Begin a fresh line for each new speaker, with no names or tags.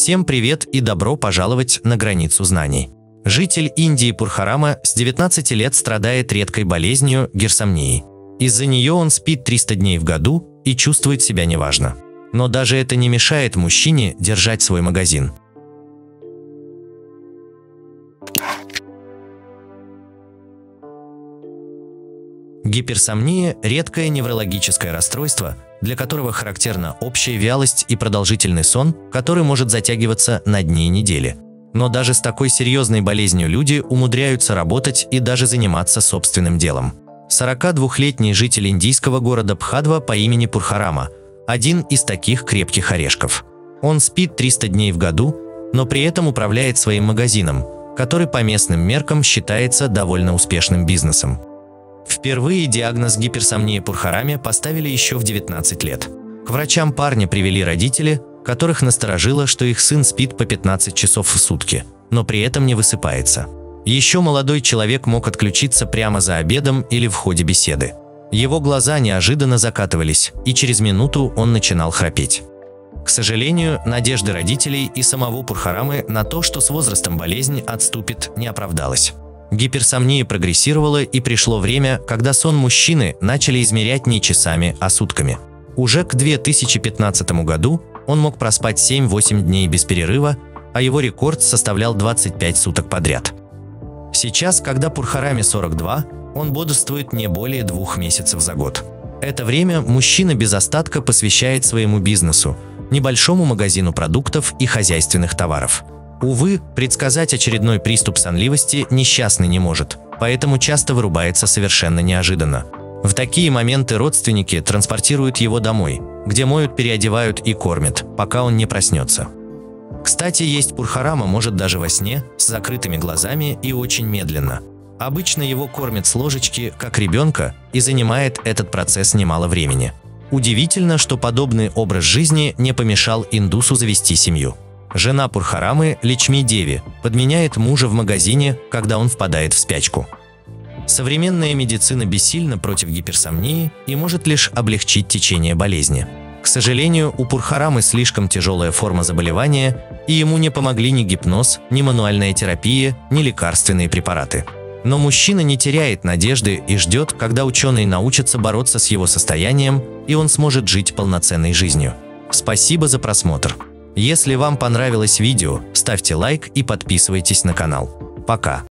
Всем привет и добро пожаловать на границу знаний. Житель Индии Пурхарама с 19 лет страдает редкой болезнью герсомнии. Из-за нее он спит 300 дней в году и чувствует себя неважно. Но даже это не мешает мужчине держать свой магазин. Гиперсомния – редкое неврологическое расстройство, для которого характерна общая вялость и продолжительный сон, который может затягиваться на дни и недели. Но даже с такой серьезной болезнью люди умудряются работать и даже заниматься собственным делом. 42-летний житель индийского города Пхадва по имени Пурхарама – один из таких крепких орешков. Он спит 300 дней в году, но при этом управляет своим магазином, который по местным меркам считается довольно успешным бизнесом. Впервые диагноз гиперсомнии Пурхараме поставили еще в 19 лет. К врачам парня привели родители, которых насторожило, что их сын спит по 15 часов в сутки, но при этом не высыпается. Еще молодой человек мог отключиться прямо за обедом или в ходе беседы. Его глаза неожиданно закатывались, и через минуту он начинал храпеть. К сожалению, надежды родителей и самого Пурхарамы на то, что с возрастом болезнь отступит, не оправдалась. Гиперсомния прогрессировала и пришло время, когда сон мужчины начали измерять не часами, а сутками. Уже к 2015 году он мог проспать 7-8 дней без перерыва, а его рекорд составлял 25 суток подряд. Сейчас, когда Пурхараме 42, он бодрствует не более двух месяцев за год. Это время мужчина без остатка посвящает своему бизнесу, небольшому магазину продуктов и хозяйственных товаров – Увы, предсказать очередной приступ сонливости несчастный не может, поэтому часто вырубается совершенно неожиданно. В такие моменты родственники транспортируют его домой, где моют, переодевают и кормят, пока он не проснется. Кстати, есть Пурхарама может даже во сне, с закрытыми глазами и очень медленно. Обычно его кормят с ложечки, как ребенка, и занимает этот процесс немало времени. Удивительно, что подобный образ жизни не помешал индусу завести семью. Жена Пурхарамы, Личми Деви, подменяет мужа в магазине, когда он впадает в спячку. Современная медицина бессильна против гиперсомнии и может лишь облегчить течение болезни. К сожалению, у Пурхарамы слишком тяжелая форма заболевания, и ему не помогли ни гипноз, ни мануальная терапия, ни лекарственные препараты. Но мужчина не теряет надежды и ждет, когда ученые научатся бороться с его состоянием, и он сможет жить полноценной жизнью. Спасибо за просмотр. Если вам понравилось видео, ставьте лайк и подписывайтесь на канал. Пока!